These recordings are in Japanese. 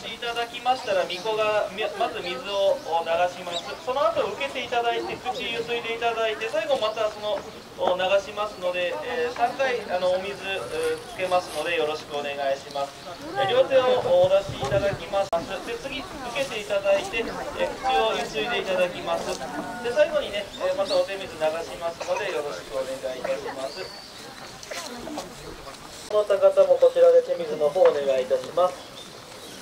しいただきましたら巫女がみまず水を流します。その後受けていただいて口ゆすいでいただいて最後またそのお流しますので、えー、3回あのお水えーつけますのでよろしくお願いします。えー両手をお出しいただきます。で次受けていただいて、えー口をゆすいでいただきます。で最後にね、えーまたお手水流しますのでよろしくお願いいたします。その他方もこちらで手水の方お願いいたします。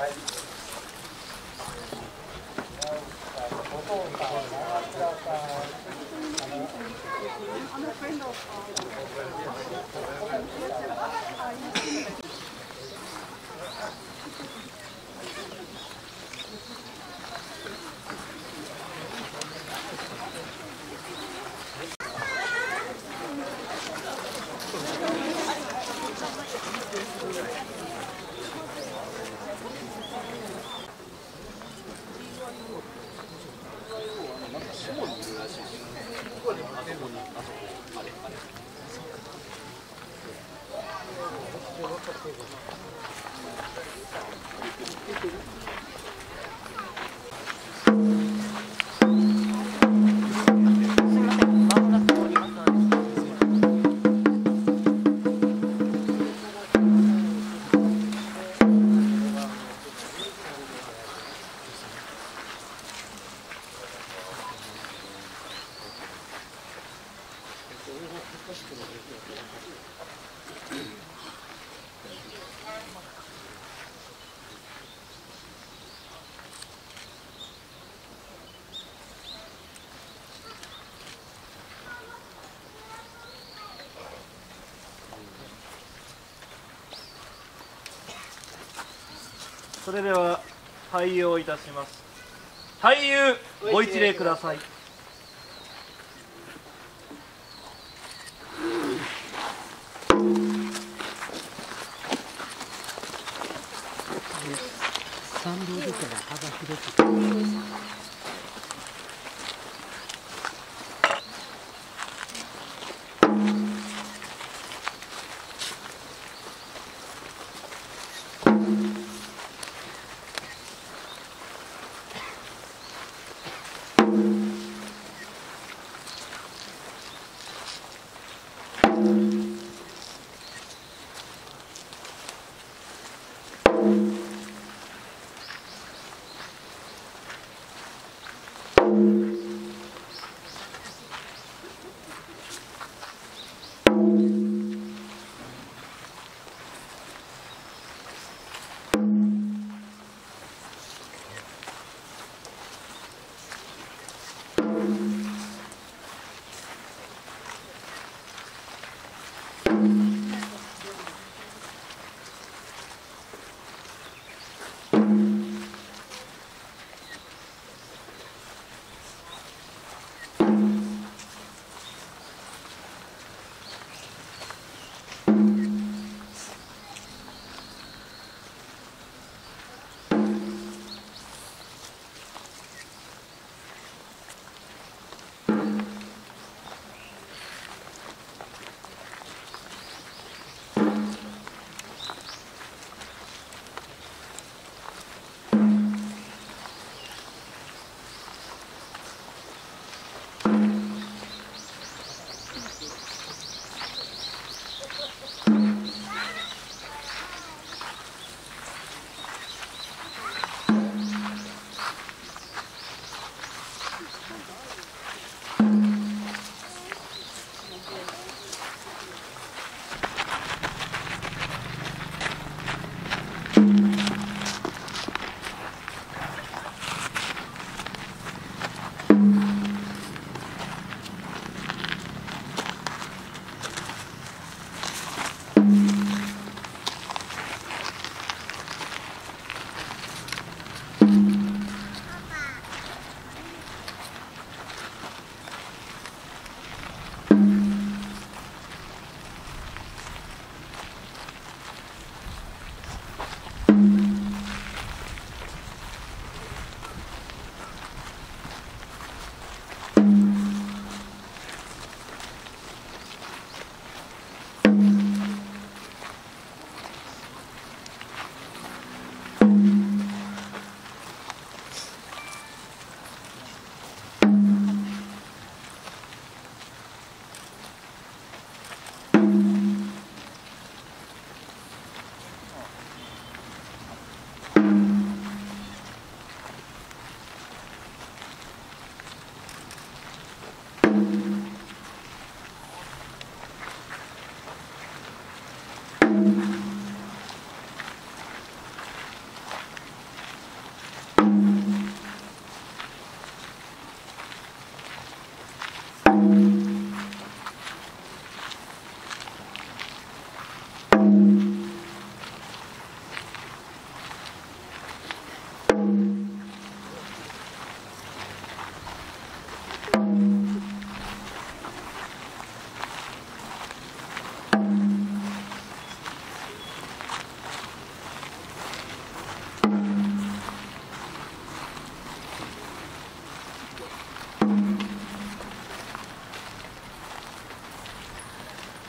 Bye. それでは俳優をいたします。俳優ご一礼ください。参道ですから幅広く。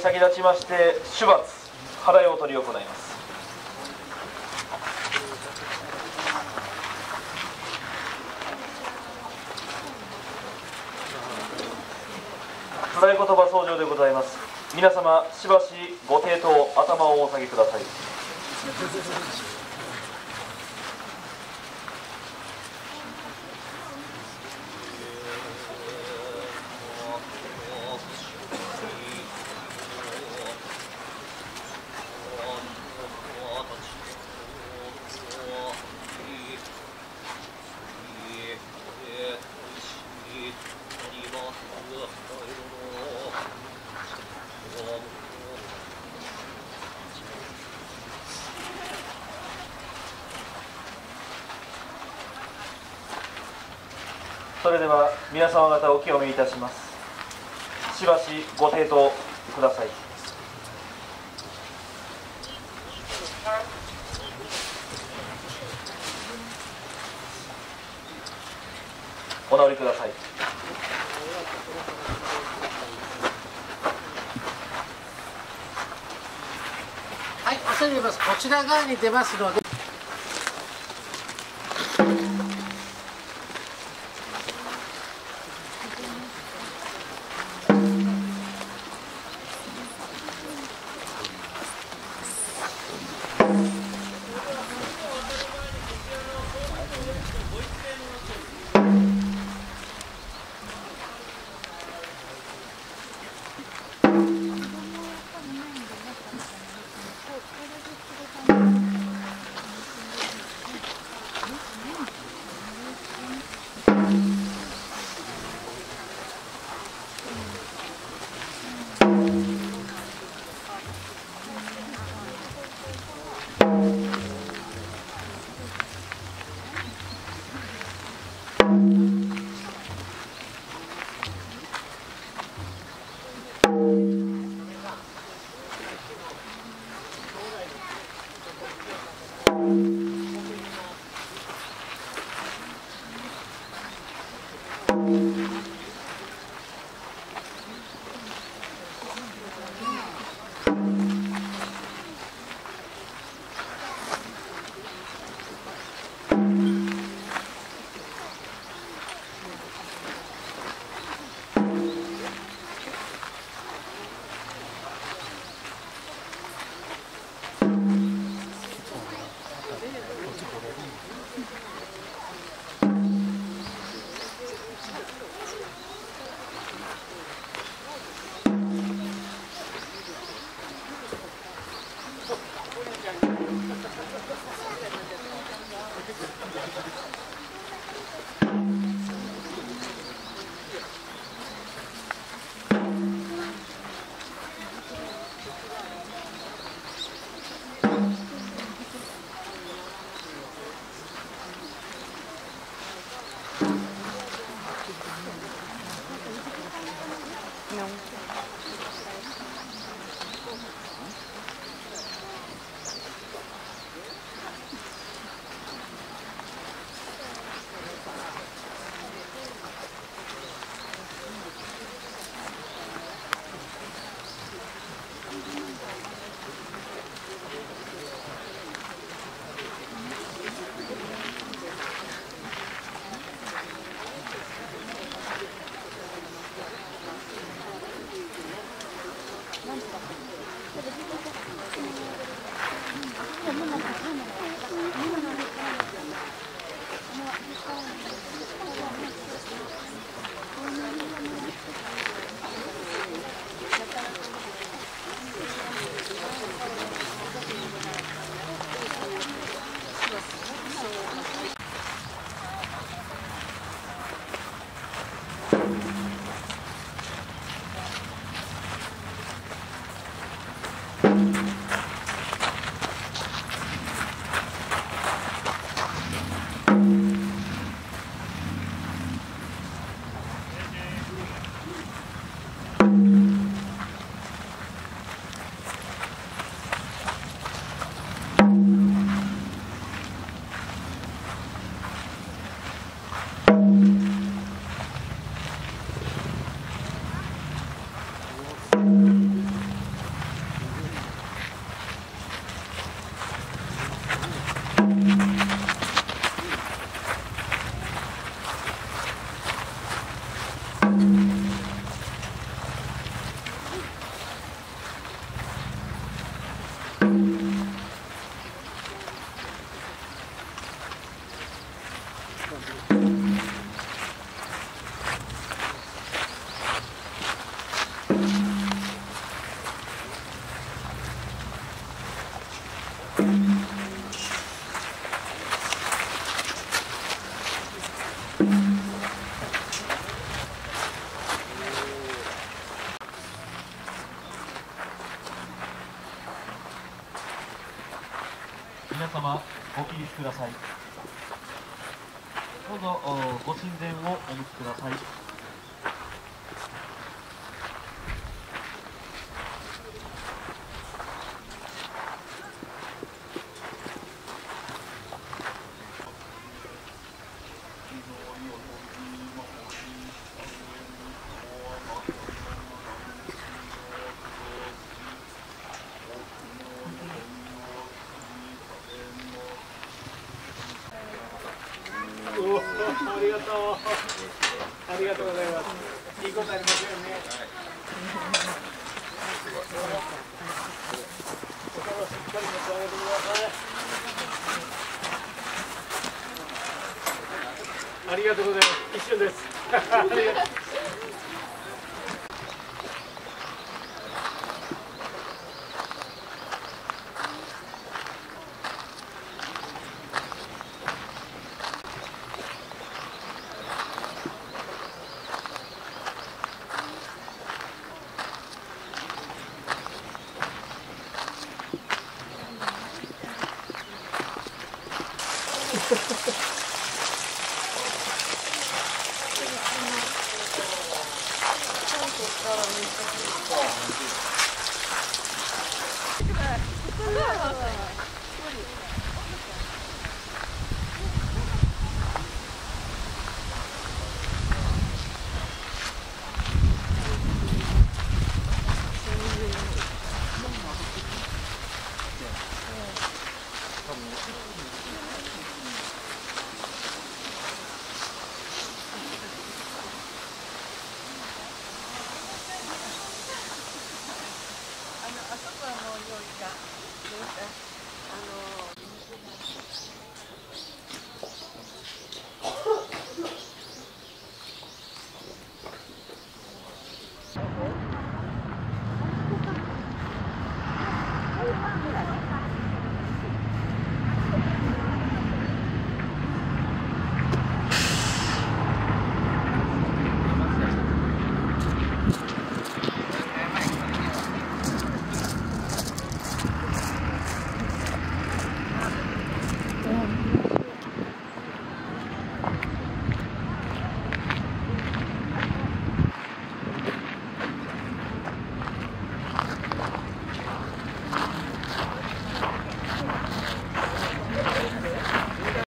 先立ちまして主罰払いを取り行います。辛い言葉僧正でございます。皆様しばしご抵当頭をお下げください。それでは皆様方お清めいたしますしばしご抵当くださいお直りくださいはい、恐れ入ります。こちら側に出ますので。皆様ご起立ください。どうぞご神前をお持ちくださいおおありがとうありがとうございます。いいことありますよね。お顔しっかり持ち上げてくださいありがとうございます一瞬です